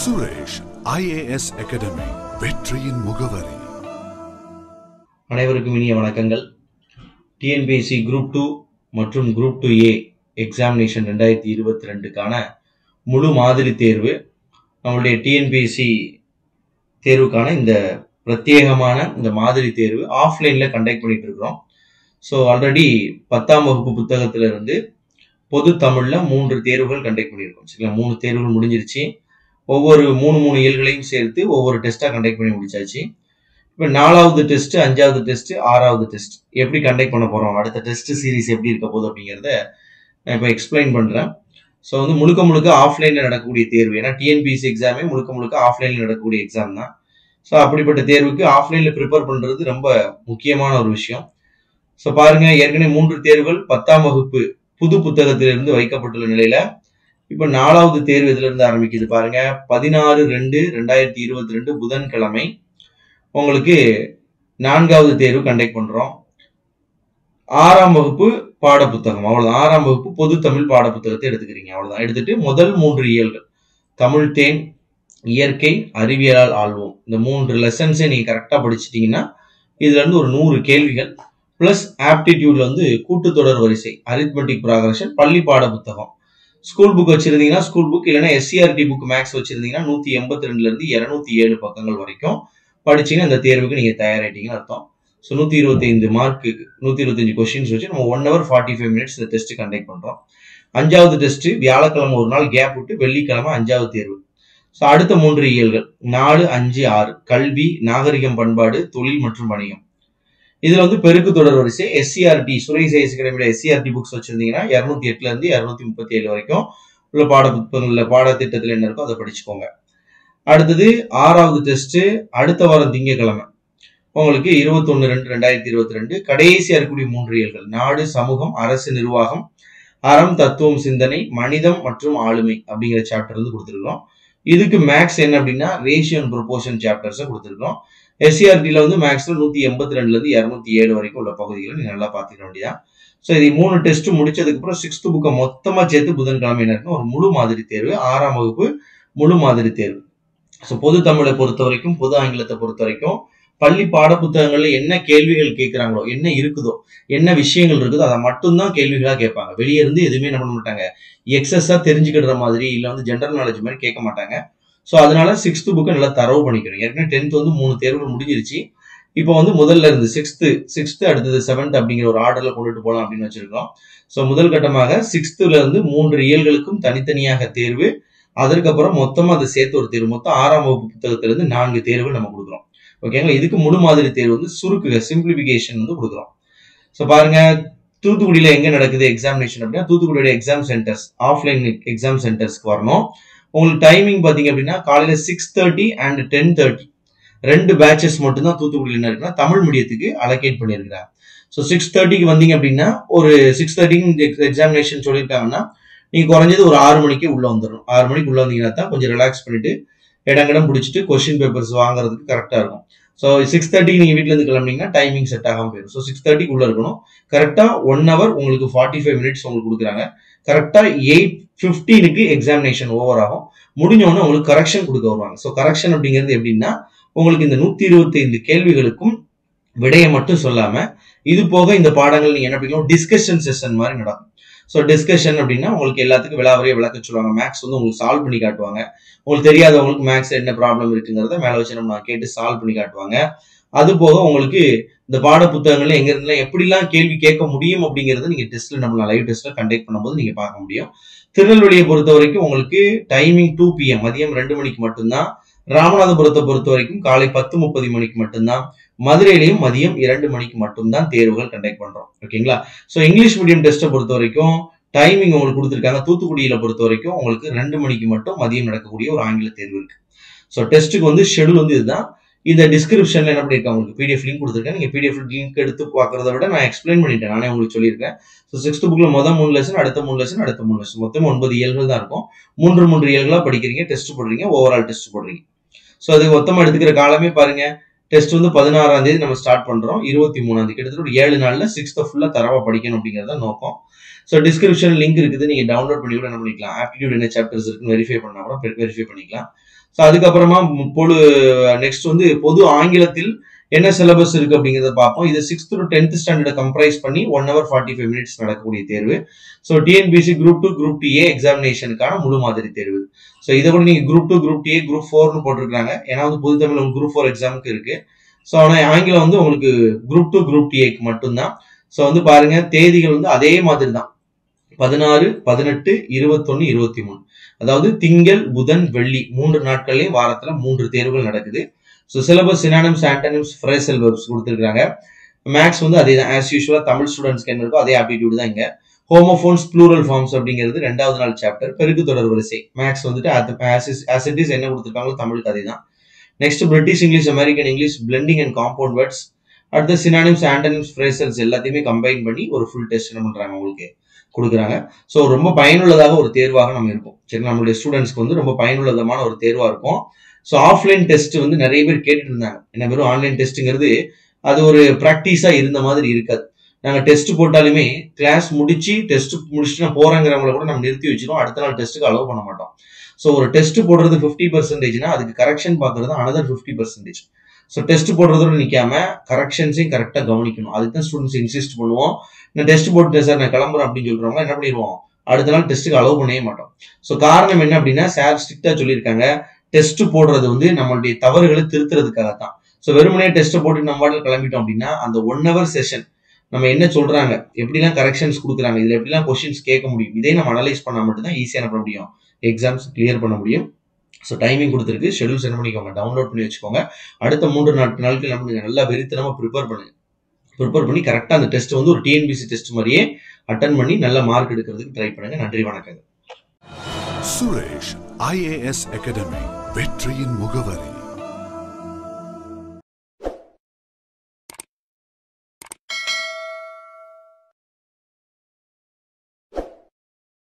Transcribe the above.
Suresh IAS academy வெற்றியின் முகவரி. அனைவருக்கும் இனிய வணக்கங்கள். டிஎன்பிஎஸ்சி குரூப் டூ மற்றும் குரூப் டூ ஏ எக்ஸாமினேஷன் ரெண்டாயிரத்தி இருபத்தி ரெண்டுக்கான முழு மாதிரி தேர்வு நம்மளுடைய டிஎன்பிஎஸ்சி தேர்வுக்கான இந்த பிரத்யேகமான இந்த மாதிரி தேர்வு ஆஃப்லைனில் கண்டக்ட் பண்ணிட்டு இருக்கிறோம் ஸோ ஆல்ரெடி பத்தாம் வகுப்பு புத்தகத்திலிருந்து பொது தமிழில் மூன்று தேர்வுகள் கண்டக்ட் பண்ணியிருக்கோம். சரிங்களா? மூணு தேர்வுகள் முடிஞ்சிருச்சு. ஒவ்வொரு மூணு மூணு இயல்களையும் சேர்த்து ஒவ்வொரு டெஸ்ட்டாக கண்டக்ட் பண்ணி முடிச்சாச்சு. இப்போ நாலாவது டெஸ்ட் அஞ்சாவது டெஸ்ட் ஆறாவது டெஸ்ட் எப்படி கண்டக்ட் பண்ண போகிறோம் அடுத்த டெஸ்ட் சீரிஸ் எப்படி இருக்க போகுது அப்படிங்கிறத நான் இப்போ எக்ஸ்பிளைன் பண்ணுறேன் ஸோ வந்து முழுக்க முழுக்க ஆஃப்லைனில் நடக்கக்கூடிய தேர்வு. ஏன்னா டிஎன்பிஎஸ்சி எக்ஸாமே முழுக்க முழுக்க ஆஃப்லைனில் நடக்கக்கூடிய எக்ஸாம் தான். ஸோ அப்படிப்பட்ட தேர்வுக்கு ஆஃப்லைனில் ப்ரிப்பேர் பண்ணுறது ரொம்ப முக்கியமான ஒரு விஷயம். ஸோ பாருங்க ஏற்கனவே மூன்று தேர்வுகள் பத்தாம் வகுப்பு புது புத்தகத்திலிருந்து வைக்கப்பட்டுள்ள நிலையில இப்போ நாலாவது தேர்வு இதுல இருந்து ஆரம்பிக்குது பாருங்க. பதினாறு ரெண்டு ரெண்டாயிரத்தி இருபத்தி ரெண்டு புதன்கிழமை உங்களுக்கு நான்காவது தேர்வு கண்டக்ட் பண்றோம். ஆறாம் வகுப்பு பாடப்புத்தகம். அவ்வளவுதான். ஆறாம் வகுப்பு பொது தமிழ் பாடப்புத்தகத்தை எடுத்துக்கிறீங்க. அவ்வளவுதான். எடுத்துட்டு முதல் மூன்று இயல்கள். தமிழ் தேன் இயற்கை அறிவியலால் ஆள்வோம். இந்த மூன்று லெசன்ஸை நீங்க கரெக்டா படிச்சிட்டீங்கன்னா இதுல இருந்து ஒரு நூறு கேள்விகள் பிளஸ் ஆப்டிடியூட்ல வந்து கூட்டுத்தொடர் வரிசை அரித்மெட்டிக் ப்ராகரஷன் பள்ளி பாட புத்தகம் ஸ்கூல் புக் வச்சிருந்தீங்கன்னா ஸ்கூல் புக் இல்லைன்னா எஸ்சிஆர்டி புக் மேக்ஸ் வச்சிருந்தீங்கன்னா நூத்தி எண்பத்தி ரெண்டுல இருந்து இருநூத்தி ஏழு பக்கங்கள் வரைக்கும் படிச்சீங்கன்னா இந்த தேர்வுக்கு நீங்க தயாராகிட்டீங்கன்னு அர்த்தம். ஸோ நூற்றி இருபத்தி ஐந்து மார்க்கு நூற்றி இருபத்தஞ்சு கொஸ்டின்ஸ் வச்சு நம்ம one hour forty five minutes இந்த டெஸ்ட் கண்டக்ட் பண்ணுறோம் அஞ்சாவது டெஸ்ட் வியாழக்கிழமை ஒரு நாள் கேப் விட்டு வெள்ளிக்கிழமை அஞ்சாவது தேர்வு. ஸோ அடுத்த மூன்று இயல்கள் நாலு அஞ்சு ஆறு. கல்வி நாகரிகம் பண்பாடு தொழில் மற்றும் வணிகம். இதுல வந்து பெருக்கு தொடர் வரிசை SCERT Suresh IS SCERT books வச்சிருந்தீங்கன்னா இரநூத்தி எட்டுல இருந்து இரநூத்தி முப்பத்தி ஏழு வரைக்கும் உள்ள பாட புத்தகங்கள்ல பாடத்திட்டத்துல என்ன இருக்கோ அதை படிச்சுக்கோங்க. அடுத்தது ஆறாவது டெஸ்ட் அடுத்த வாரம் திங்கக்கிழமை உங்களுக்கு இருபத்தொன்னு ரெண்டு ரெண்டாயிரத்தி இருபத்தி ரெண்டு கடைசியா இருக்கக்கூடிய மூன்று இயல்கள். நாடு சமூகம் அரசு நிர்வாகம் அறம் தத்துவம் சிந்தனை மனிதம் மற்றும் ஆளுமை அப்படிங்கிற சாப்டர் வந்து கொடுத்துருக்கோம் இதுக்கு மேக்ஸ் என்ன அப்படின்னா ரேஷியோ அண்ட் ப்ரொபோர்ஷன் சாப்டர்ஸை கொடுத்துருக்கோம் எஸ்சிஆர்டியில் வந்து மேக்ஸிமம் நூற்றி எண்பத்தி ரெண்டுலேருந்து இரநூத்தி ஏழு வரைக்கும் உள்ள பகுதிகளை நீங்கள் நல்லா பார்த்துக்க வேண்டியதான் ஸோ இது மூணு டெஸ்ட் முடிச்சதுக்கப்புறம் சிக்ஸ்த் புக்கை மொத்தமாக சேர்த்து புதன்கிழமை இருக்கும் ஒரு முழு மாதிரி தேர்வு ஆறாம் வகுப்பு முழு மாதிரி தேர்வு. ஸோ பொது தமிழை பொறுத்த வரைக்கும் பொது ஆங்கிலத்தை பொறுத்த வரைக்கும் பள்ளி பாட புத்தகங்கள்ல என்ன கேள்விகள் கேட்குறாங்களோ என்ன இருக்குதோ என்ன விஷயங்கள் இருக்குதோ அதை மட்டும்தான் கேள்விகளாக கேட்பாங்க. வெளியே இருந்து எதுவுமே என்ன பண்ண மாட்டாங்க எக்ஸஸாக தெரிஞ்சுக்கிடுற மாதிரி இல்லை வந்து ஜென்ரல் நாலேஜ் மாதிரி கேட்க மாட்டாங்க. ஸோ அதனால சிக்ஸ்த்து புக்கை நல்லா தரவு பண்ணிக்கணும். ஏற்கனவே டென்த் வந்து மூணு தேர்வுகள் முடிஞ்சிருச்சு. இப்போ வந்து முதல்ல இருந்து சிக்ஸ்த்து சிக்ஸ்த்து அடுத்தது செவன்த் அப்படிங்கிற ஒரு ஆர்டர்ல கொண்டுட்டு போகலாம் அப்படின்னு வச்சிருக்கோம். ஸோ முதல் கட்டமாக சிக்ஸ்த்துல இருந்து மூன்று இயல்களுக்கும் தனித்தனியாக தேர்வு அதற்கப்புறம் மொத்தமாக அதை சேர்த்து ஒரு தேர்வு. மொத்தம் ஆறாம் வகுப்பு புத்தகத்திலிருந்து நான்கு தேர்வு நம்ம கொடுக்குறோம். ஓகேங்களா இதுக்கு முழு மாதிரி தேர்வு வந்து சுருக்குக சிம்பிளிஃபிகேஷன் வந்து கொடுக்குறோம். ஸோ பாருங்க தூத்துக்குடியில் எங்கே நடக்குது எக்ஸாமினேஷன் அப்படின்னா தூத்துக்குடியோட எக்ஸாம் சென்டர்ஸ் ஆஃப்லைன் எக்ஸாம் சென்டர்ஸ்க்கு வரணும். உங்களுக்கு டைமிங் பார்த்தீங்க அப்படின்னா காலையில் six thirty and ten thirty ரெண்டு பேட்சஸ் மட்டும்தான் தூத்துக்குடியில் என்ன இருக்குன்னா தமிழ் மீடியத்துக்கு அலோகேட் பண்ணியிருக்கிறாங்க ஸோ சிக்ஸ் தேர்ட்டிக்கு வந்தீங்க அப்படின்னா ஒரு சிக்ஸ் தேர்ட்டிக்கு எக்ஸாமினேஷன் சொல்லியிருக்காங்கன்னா நீங்கள் குறைஞ்சது ஒரு ஆறு மணிக்கு உள்ளே வந்துடும் ஆறு மணிக்கு உள்ளே வந்தீங்கன்னா தான் கொஞ்சம் ரிலாக்ஸ் பண்ணிட்டு இடங்கிடம் பிடிச்சிட்டு கொஸ்டின் பேப்பர்ஸ் வாங்குறதுக்கு கரெக்டாக இருக்கும். ஸோ சிக்ஸ் தேர்ட்டிக்கு நீங்கள் வீட்டிலேருந்து கிளம்புனீங்கன்னா டைமிங் செட் ஆகாமல் போயிடும். ஸோ சிக்ஸ் தேர்ட்டிக்கு உள்ளே இருக்கணும். கரெக்டாக ஒன் ஹவர் உங்களுக்கு ஃபார்ட்டி ஃபைவ் மினிட்ஸ் உங்களுக்கு கொடுக்குறாங்க. கரெக்டாக எயிட் ஃபிஃப்டீனுக்கு எக்ஸாமினேஷன் ஓவர் ஆகும். முடிஞ்ச உடனே உங்களுக்கு கரெக்ஷன் கொடுக்க வருவாங்க. ஸோ கரெக்ஷன் அப்படிங்கிறது எப்படின்னா உங்களுக்கு இந்த நூத்தி இருபத்தி ஐந்து கேள்விகளுக்கும் விடையை மட்டும் சொல்லாம இது போக இந்த பாடங்கள் நீங்க என்ன பண்ணிக்கலாம் டிஸ்கஷன் செஷன் மாதிரி நடக்கும். ஸோ டிஸ்கஷன் அப்படின்னா உங்களுக்கு எல்லாத்துக்கும் விளாவரியா விளக்க சொல்லுவாங்க. மேக்ஸ் வந்து உங்களுக்கு சால்வ் பண்ணி காட்டுவாங்க. உங்களுக்கு தெரியாதவங்களுக்கு மேக்ஸ் என்ன ப்ராப்ளம் இருக்குங்கிறத மேல வச்சு நம்ம கேட்டு சால்வ் பண்ணி காட்டுவாங்க. அது போக உங்களுக்கு இந்த பாட புத்தகங்கள்ல எங்க இருந்தாலும் எப்படிலாம் கேள்வி கேட்க முடியும் அப்படிங்கறத நீங்க டெஸ்ட்ல நம்ம லைவ் டெஸ்ட்ல கண்டக்ட் பண்ணும்போது நீங்க பார்க்க முடியும். திருநெல்வேலியை பொறுத்த வரைக்கும் உங்களுக்கு டைமிங் டூ பிஎம் மதியம் ரெண்டு மணிக்கு மட்டும்தான். ராமநாதபுரத்தை பொறுத்த வரைக்கும் காலை பத்து முப்பது மணிக்கு மட்டும்தான். மதுரையிலையும் மதியம் இரண்டு மணிக்கு மட்டும்தான் தேர்வுகள் கண்டக்ட் பண்றோம். ஓகேங்களா ஸோ இங்கிலீஷ் மீடியம் டெஸ்ட்டை பொறுத்த வரைக்கும் டைமிங் உங்களுக்கு கொடுத்துருக்காங்க. தூத்துக்குடியில பொறுத்த வரைக்கும் உங்களுக்கு ரெண்டு மணிக்கு மட்டும் மதியம் நடக்கக்கூடிய ஒரு ஆங்கில தேர்வு இருக்கு. ஸோ டெஸ்ட்டுக்கு வந்து ஷெடியூல் வந்து இதுதான். இந்த டிஸ்கிரிப்ஷன்ல என்ன பண்ணிருக்கேன் உங்களுக்கு பிடிஎஃப் லிங்க் கொடுத்துருக்கேன். நீங்க பிடிஎஃப் லிங்க் எடுத்து பார்க்குறத விட நான் எக்ஸ்பிளைன் பண்ணிட்டேன். நானே உங்களுக்கு சொல்லியிருக்கேன். ஸோ சிக்ஸ்த் புக்ல மொதல் மூணு லெசன் அடுத்த மூணு லெசன் அடுத்த மூணு லெசன் மொத்தம் ஒன்பது இயல்கள் தான் இருக்கும். மூன்று மூன்று இயல்களா படிக்கிறீங்க டெஸ்ட் போடுறீங்க ஓவரால் டெஸ்ட் போடுறீங்க. ஸோ அது மொத்தமா எடுத்துக்கிற காலமே பாருங்க. டெஸ்ட் வந்து பதினாறாம் தேதி நம்ம ஸ்டார்ட் பண்றோம். இருபத்தி மூணாம் தேதி. கிட்டத்தட்ட ஒரு ஏழு நாள்ல சிக்ஸ்த் ஃபுல்லா தரவா படிக்கணும் அப்படிங்கறத நோக்கம். ஸோ டிஸ்கிரிப்ஷன் லிங்க் இருக்குது. நீங்க டவுன்லோட் பண்ணி கூட என்ன பண்ணிக்கலாம். ஆப்டிடியூட் என்ன சாப்டர்ஸ் இருக்குன்னு வெரிஃபை பண்ணா கூட வெரிஃபை பண்ணிக்கலாம். ஸோ அதுக்கப்புறமா பொழு நெக்ஸ்ட் வந்து பொது ஆங்கிலத்தில் என்ன சிலபஸ் இருக்கு அப்படிங்கிறத பார்ப்போம். இது சிக்ஸ்த் டு டென்த் ஸ்டாண்டர்டை கம்ப்ரைஸ் பண்ணி one hour forty five minutes நடக்கக்கூடிய தேர்வு. So TNPSC group two group D A எக்ஸாமினேஷனுக்கான முழு மாதிரி தேர்வு. ஸோ இதை கூட நீங்கள் group two group D A group ஃபோர்னு போட்டிருக்காங்க ஏன்னா வந்து புது தமிழ் உங்களுக்கு குரூப் ஃபோர் எக்ஸாமுக்கு இருக்கு. ஸோ ஆனால் ஆங்கிலம் வந்து உங்களுக்கு குரூப் டூ குரூப் டி ஏக்கு மட்டும்தான். ஸோ வந்து பாருங்க தேதிகள் வந்து அதே மாதிரி தான் பதினாறு பதினெட்டு இருபத்தொன்னு இருபத்தி மூணு அதாவது திங்கள் புதன் வெள்ளி மூன்று நாட்கள்லயும் வாரத்துல மூன்று தேர்வுகள் நடக்குது. So syllabus synonyms antonyms phrasal verbs கொடுத்துருக்காங்க மேக்ஸ் வந்து அதே தான். ஆஸ் யூஸ்வலாக தமிழ் ஸ்டூடெண்ட்ஸ்க்கு என்ன இருக்கோ அதே ஆப்டிடியூட் தான் இங்க. ஹோமோஃபோன்ஸ் ப்ளூரல் ஃபார்ம்ஸ் அப்படிங்கிறது ரெண்டாவது நாள் சாப்டர் பெருக்கு தொடர் வரிசை. மேக்ஸ் வந்துட்டு ஆஸ் இட் இஸ் என்ன கொடுத்துருக்காங்களோ தமிழுக்கு அதே தான். Next British English American English blending and compound words அடுத்த சினானிம்ஸ் ஆண்டனிம்ஸ் ஃப்ரேசல்ஸ் எல்லாத்தையுமே கம்பைன் பண்ணி ஒரு ஃபுல் டெஸ்ட் என்ன பண்றாங்க உங்களுக்கு? கொடுக்குறாங்க. ஸோ ரொம்ப பயனுள்ளதாக ஒரு தேர்வாக நம்ம இருக்கும் சரி நம்மளுடைய ஸ்டூடெண்ட்ஸ்க்கு வந்து ரொம்ப பயனுள்ளதமான ஒரு தேர்வாக இருக்கும். ஸோ ஆஃப்லைன் டெஸ்ட் வந்து நிறைய பேர் கேட்டுட்டு இருந்தாங்க. என்ன வெறும் ஆன்லைன் டெஸ்ட்டுங்கிறது அது ஒரு ப்ராக்டிஸாக இருந்த மாதிரி இருக்காது. நாங்கள் டெஸ்ட் போட்டாலுமே கிளாஸ் முடிச்சு டெஸ்ட் முடிச்சுட்டு நான் போகிறேங்கிறவங்கள கூட நம்ம நிறுத்தி வச்சுருவோம். அடுத்த நாள் டெஸ்ட்டுக்கு அலோவ் பண்ண மாட்டோம். ஸோ ஒரு டெஸ்ட் போடுறது ஃபிஃப்டி பர்சன்டேஜ்னா அதுக்கு கரெக்ஷன் பார்க்கறது another fifty percentage so test போடுறதோட நிற்காம கரெக்ஷன்ஸையும் கரெக்டாக கவனிக்கணும். அதுக்கு தான் ஸ்டூடெண்ட்ஸ் இன்சிஸ்ட் பண்ணுவோம். நான் டெஸ்ட் போட்டு சார் நான் கிளம்புறேன் அப்படின்னு சொல்கிறவங்க என்ன பண்ணிடுவோம்? அடுத்த நாள் டெஸ்ட்டுக்கு அலோவ் பண்ணவே மாட்டோம். ஸோ காரணம் என்ன அப்படின்னா சார் ஸ்ட்ரிக்டாக சொல்லியிருக்காங்க. டெஸ்ட் போடுறது வந்து நம்மளுடைய தவறுகளை திருத்துறதுக்காக தான் ஸோ வெறுமனே டெஸ்ட் போட்டு நம்ம பாட்டில் கிளம்பிட்டோம் அப்படின்னா அந்த ஒன் ஹவர் செஷன் நம்ம என்ன சொல்றாங்க? எப்படிலாம் கரெக்ஷன்ஸ் கொடுக்குறாங்க? இதில் எப்படிலாம் கொஸ்டின்ஸ் கேட்க முடியும்? இதே நம்ம அனலைஸ் பண்ணால் மட்டும்தான் ஈஸியாக என்ன பண்ண முடியும்? எக்ஸாம்ஸ் கிளியர் பண்ண முடியும். ஸோ டைமிங் கொடுத்துருக்கு. ஷெடியூல் சென்ட் பண்ணிக்கோங்க. டவுன்லோட் பண்ணி வச்சுக்கோங்க. அடுத்த மூன்று நாட்டு நாட்கள் நம்ம நல்லா வெறித்தனமாக ப்ரிப்பேர் பண்ணுங்க. ப்ரிப்பேர் பண்ணி கரெக்டாக அந்த டெஸ்ட் வந்து ஒரு டிஎன்பிசி டெஸ்ட் மாதிரியே அட்டன் பண்ணி நல்ல மார்க் எடுக்கிறதுக்கு ட்ரை பண்ணுங்க. நன்றி வணக்கங்க. சுரேஷ் ஐஏஎஸ் அகாடமி வெற்றியின் முகவரி.